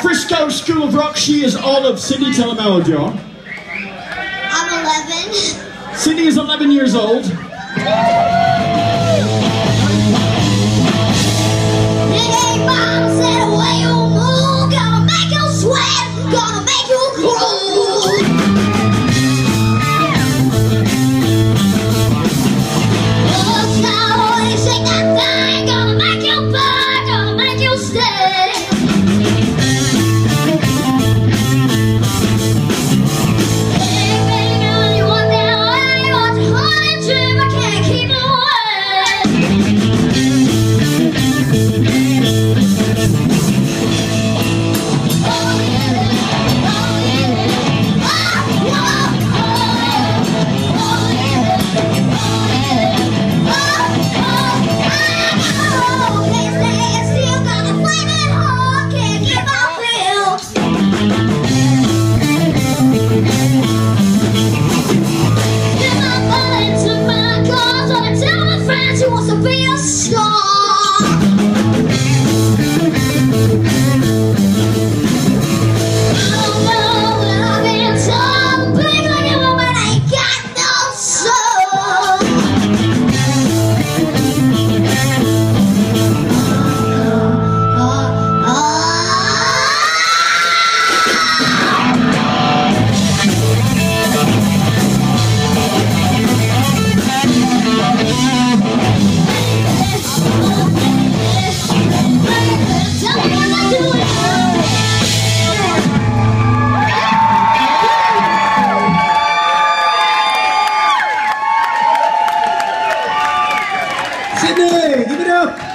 Frisco School of Rock. She is Olive. Sydney, tell them how old you are. I'm 11. Sydney is 11 years old. superior. 박수! 박수! 박수! 박수!